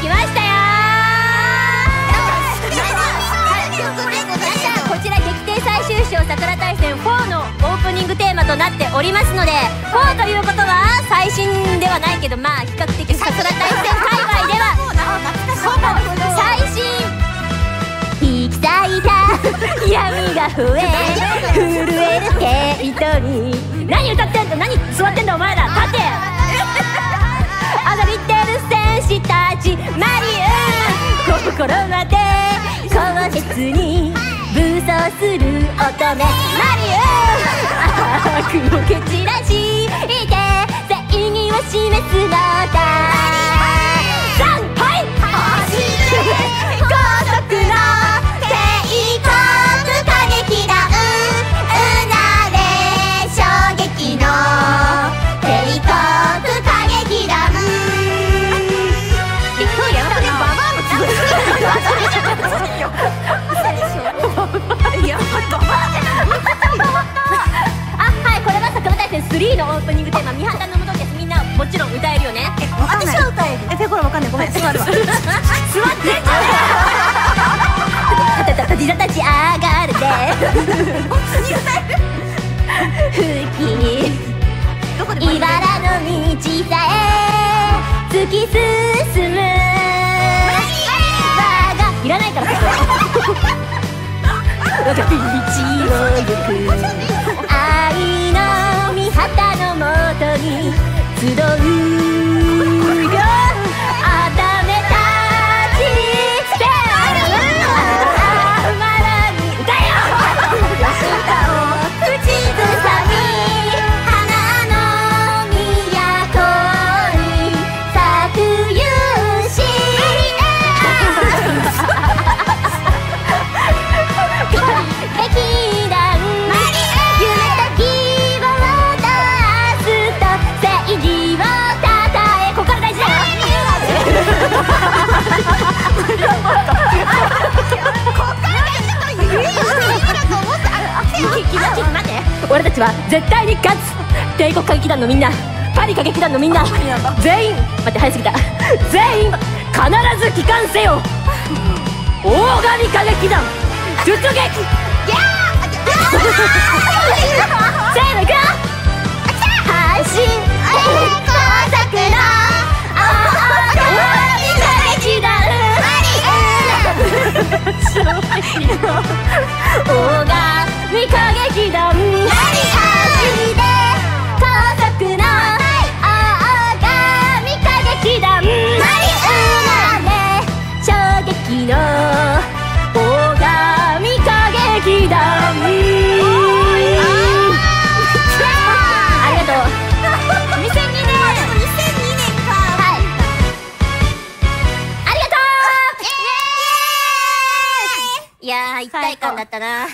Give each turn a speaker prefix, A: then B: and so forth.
A: 来ましたよ。こちら劇定最終章桜大戦4のオープニングテーマとなっておりますので4とい。うことは最新ではない。けどまあ比較的桜大戦界隈では最新引き裂い。た闇が増え震える毛糸に何歌ってんだ何座ってんだお前ら立て踊りってる戦士たちマリウン。心まで高熱に武装する乙女。マリウン。悪を蹴散ら3のオープニングテーマ「三旗のもと」ですみんなもちろん歌えるよね？
B: 私は歌える。えペコラわかんない。ごめん。座るわ。
A: 座ってん。じゃねえたたた立ち立ち上がるで吹き
B: どこで
A: 茨の道さえ突き進むいらないから我が道を行くのもとに集うちは絶対に勝つ帝国歌劇団のみんなパリ歌劇団のみんな全員待って早すぎた。全員必ず帰還せよ。大神歌劇団出撃せーのいくよ。配信。大神歌劇団ありがと。う2002年2002年かはいやー一体感だったな、